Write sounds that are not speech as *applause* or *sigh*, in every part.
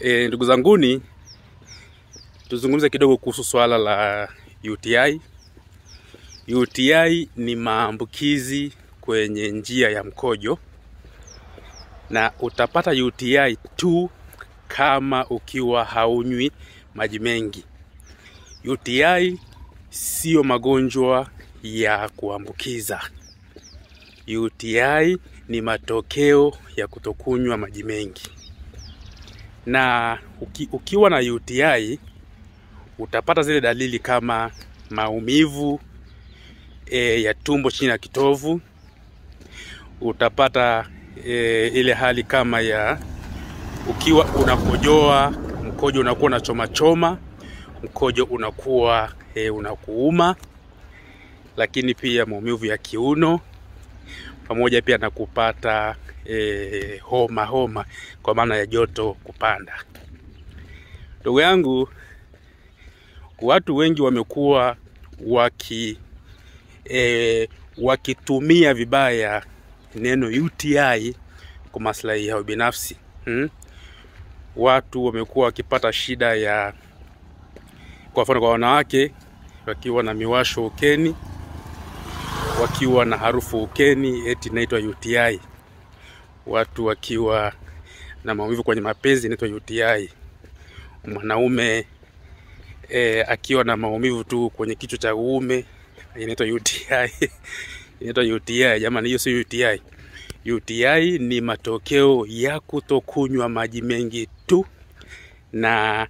E, ndugu zanguni, tuzungumze kidogo kuhusu swala la UTI. UTI ni maambukizi kwenye njia ya mkojo, na utapata UTI tu kama ukiwa haunywi maji mengi. UTI siyo magonjwa ya kuambukiza. UTI ni matokeo ya kutokunywa maji mengi, na uki, ukiwa na UTI utapata zile dalili kama maumivu e, ya tumbo chini ya kitovu. Utapata e, ile hali kama ya ukiwa unakojoa mkojo unakuwa unachoma choma, mkojo unakuwa e, unakuuma, lakini pia maumivu ya kiuno pamoja pia na kupata e, homa homa kwa maana ya joto kupanda. Ndugu yangu, watu wengi wamekuwa waki e, wakitumia vibaya neno UTI kwa maslahi yao binafsi hmm? Watu wamekuwa wakipata shida ya, kwa mfano, kwa wanawake wakiwa na miwasho ukeni, wakiwa na harufu ukeni, eti inaitwa UTI. Watu wakiwa na maumivu kwenye mapenzi inaitwa UTI. Mwanaume e, akiwa na maumivu tu kwenye kichwa cha uume inaitwa UTI. *laughs* inaitwa UTI. Jamani, hiyo sio UTI. UTI ni matokeo ya kutokunywa maji mengi tu, na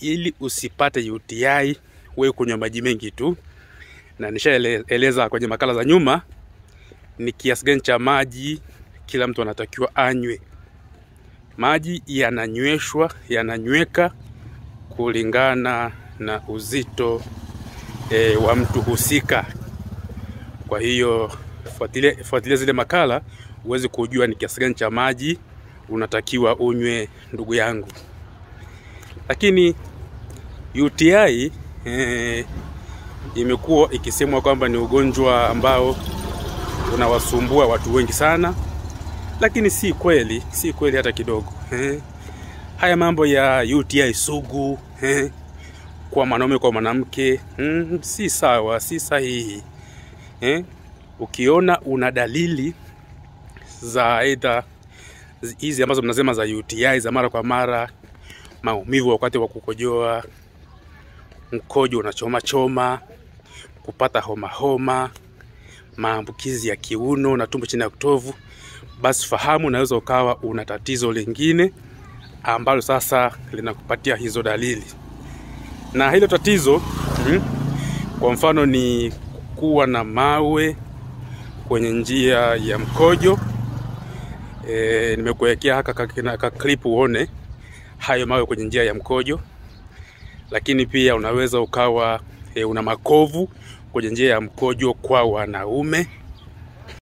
ili usipate UTI wewe kunywa maji mengi tu, na nishaeleza kwenye makala za nyuma ni kiasi gani cha maji kila mtu anatakiwa anywe. Maji yananyweshwa, yananyweka kulingana na uzito e, wa mtu husika. Kwa hiyo fuatilia, fuatilia zile makala uweze kujua ni kiasi gani cha maji unatakiwa unywe, ndugu yangu. Lakini UTI e, imekuwa ikisemwa kwamba ni ugonjwa ambao unawasumbua watu wengi sana, lakini si kweli, si kweli hata kidogo. Haya mambo ya UTI sugu kwa mwanaume kwa mwanamke mm, si sawa, si sahihi eh. Ukiona una dalili za aidha hizi ambazo mnasema za UTI za mara kwa mara, maumivu wakati wa kukojoa, mkojo unachoma choma, kupata homa homa, maambukizi ya kiuno na tumbo chini ya kutovu, basi fahamu unaweza ukawa una tatizo lingine ambalo sasa linakupatia hizo dalili. Na hilo tatizo hmm, kwa mfano ni kuwa na mawe kwenye njia ya mkojo. E, nimekuwekea haka ka clip uone hayo mawe kwenye njia ya mkojo, lakini pia unaweza ukawa e, una makovu kwenye njia ya mkojo kwa wanaume